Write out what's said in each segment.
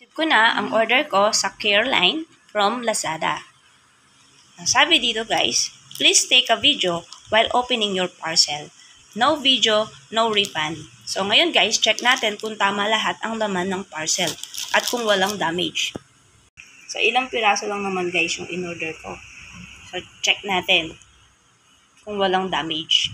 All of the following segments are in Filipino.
Receive ko na ang order ko sa Careline from Lazada. Ang sabi dito guys, please take a video while opening your parcel. No video, no refund. So ngayon guys, check natin kung tama lahat ang laman ng parcel at kung walang damage. So ilang piraso lang naman guys yung in-order ko. So check natin kung walang damage.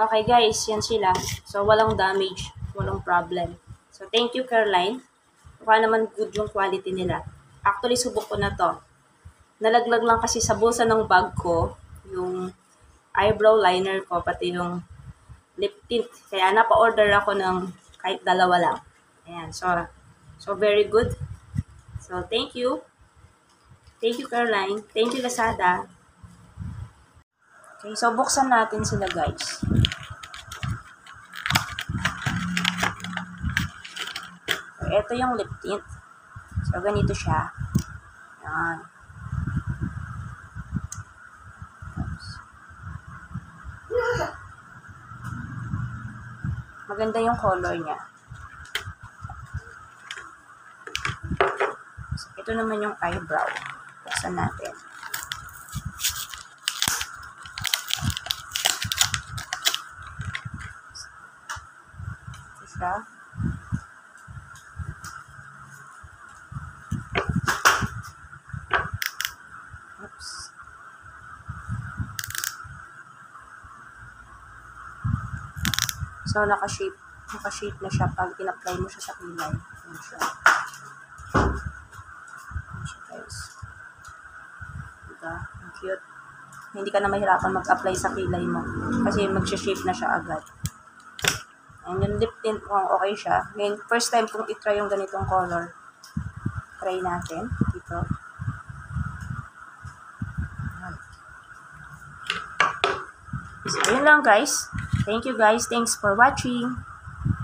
Okay guys, yan sila. So walang damage, walang problem. So thank you Caroline. Mukha naman good yung quality nila. Actually subok ko na to. Nalaglag lang kasi sa bulsa ng bag ko yung eyebrow liner ko pati yung lip tint. Kaya napa-order ako ng kahit dalawa lang. Ayan, so so very good. So thank you. Thank you Caroline. Thank you Lazada. Okay, so buksan natin sila guys. So, ito yung lip tint. So, ganito siya. Yan. Maganda yung color niya. So, ito naman yung eyebrow. Buksan natin. Siya. Oops. So, naka-shape. Naka-shape na siya pag in-apply mo siya sa kilay. Ayan siya. Ayan siya, guys. Diba? Ang cute. Hindi ka na mahirapan mag-apply sa kilay mo. Kasi mag-shape na siya agad. And yung lip tint ko, okay siya. Ngayon, first time kong itry yung ganitong color. Try natin. Dito. Ayan. So, yun lang guys. Thank you guys. Thanks for watching.